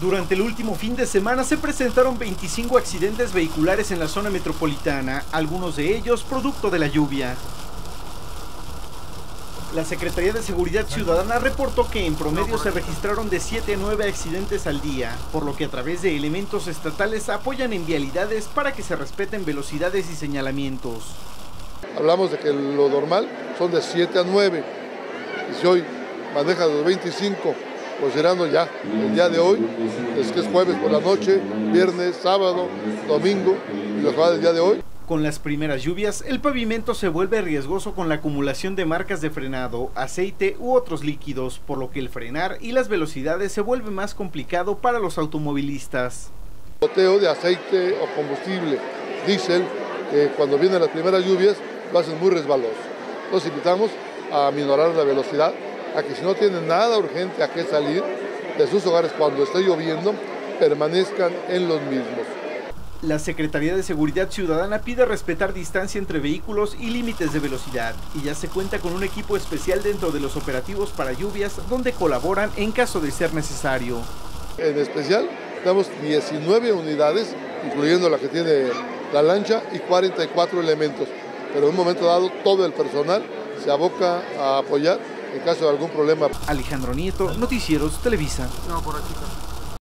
Durante el último fin de semana se presentaron 25 accidentes vehiculares en la zona metropolitana, algunos de ellos producto de la lluvia. La Secretaría de Seguridad Ciudadana reportó que en promedio se registraron de 7 a 9 accidentes al día, por lo que a través de elementos estatales apoyan en vialidades para que se respeten velocidades y señalamientos. Hablamos de que lo normal son de 7 a 9, y si hoy maneja los 25 considerando ya el día de hoy, es que es jueves por la noche, viernes, sábado, domingo y los va del día de hoy. Con las primeras lluvias, el pavimento se vuelve riesgoso con la acumulación de marcas de frenado, aceite u otros líquidos, por lo que el frenar y las velocidades se vuelve más complicado para los automovilistas. Boteo de aceite o combustible, diésel, que cuando vienen las primeras lluvias lo hacen muy resbaloso. Entonces invitamos a minorar la velocidad, a que si no tienen nada urgente a qué salir de sus hogares cuando esté lloviendo, permanezcan en los mismos. La Secretaría de Seguridad Ciudadana pide respetar distancia entre vehículos y límites de velocidad y ya se cuenta con un equipo especial dentro de los operativos para lluvias donde colaboran en caso de ser necesario. En especial, tenemos 19 unidades, incluyendo la que tiene la lancha, y 44 elementos. Pero en un momento dado, todo el personal se aboca a apoyar en caso de algún problema. Alejandro Nieto, Noticieros Televisa. No, por aquí.